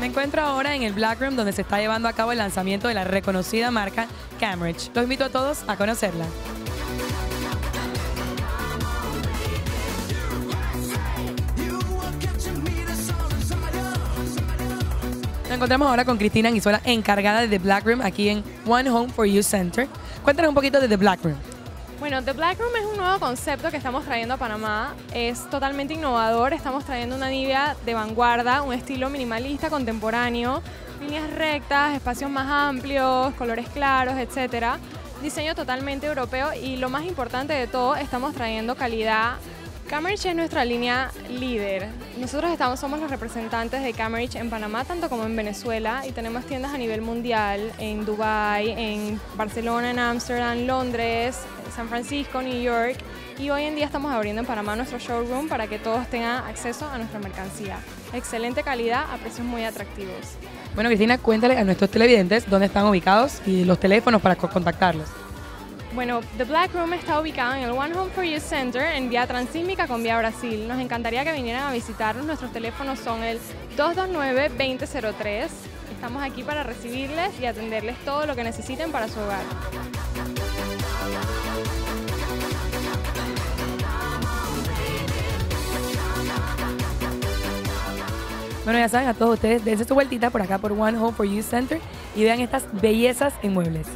Me encuentro ahora en el Black Room donde se está llevando a cabo el lanzamiento de la reconocida marca Cambridge. Los invito a todos a conocerla. Nos encontramos ahora con Cristina Anguizuela, encargada de The Black Room aquí en One Home for You Center. Cuéntanos un poquito de The Black Room. Bueno, The Black Room es un nuevo concepto que estamos trayendo a Panamá. Es totalmente innovador. Estamos trayendo una Nivea de vanguardia, un estilo minimalista, contemporáneo, líneas rectas, espacios más amplios, colores claros, etc. Diseño totalmente europeo y lo más importante de todo, estamos trayendo calidad Camerich es nuestra línea líder. Nosotros estamos, somos los representantes de Camerich en Panamá, tanto como en Venezuela, y tenemos tiendas a nivel mundial en Dubai, en Barcelona, en Ámsterdam, Londres, San Francisco, New York, y hoy en día estamos abriendo en Panamá nuestro showroom para que todos tengan acceso a nuestra mercancía. Excelente calidad a precios muy atractivos. Bueno, Cristina, cuéntale a nuestros televidentes dónde están ubicados y los teléfonos para contactarlos. Bueno, The Black Room está ubicado en el One Home for You Center en Vía Transísmica con Vía Brasil. Nos encantaría que vinieran a visitarnos. Nuestros teléfonos son el 229-2003. Estamos aquí para recibirles y atenderles todo lo que necesiten para su hogar. Bueno, ya saben, a todos ustedes, dense su vueltita por acá por One Home for You Center y vean estas bellezas en muebles.